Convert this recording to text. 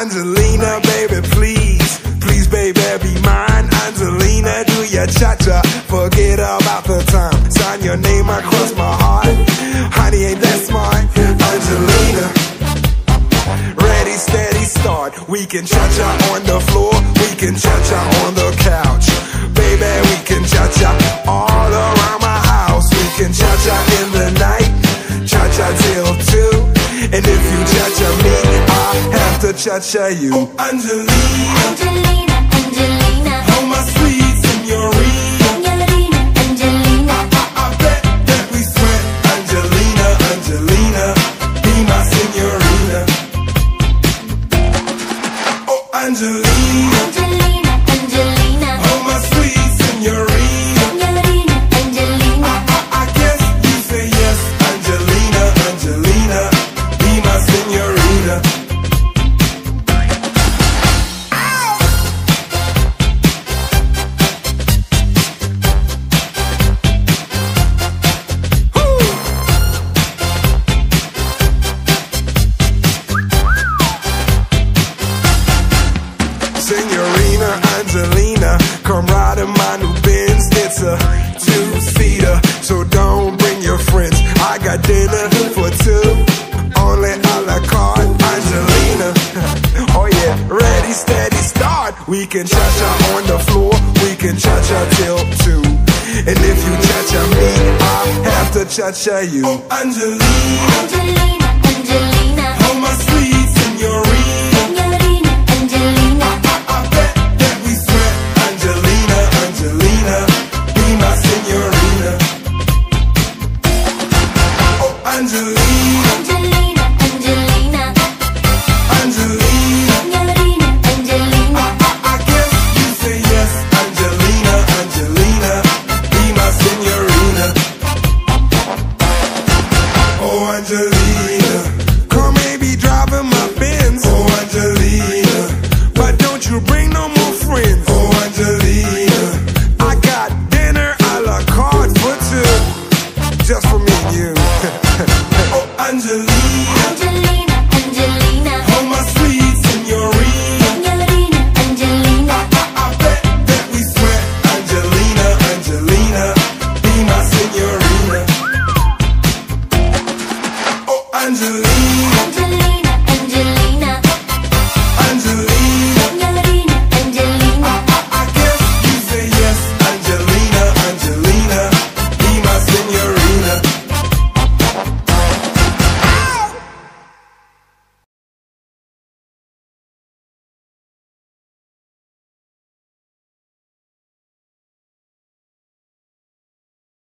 Angelina, baby, please, please, baby, be mine. Angelina, do your cha-cha, forget about the time. Sign your name across my heart. Honey, ain't that smart? Angelina, ready, steady, start. We can cha-cha on cha-cha you. Angelina, Angelina, Angelina, come ride in my new Benz. It's a two-seater, so don't bring your friends. I got dinner for two, only a la carte. Angelina, oh yeah, ready, steady, start. We can cha-cha on the floor, we can cha-cha till two. And if you cha-cha me, I have to cha-cha you. Oh, Angelina, Angelina, just for me and you. oh, Angelina, Angelina,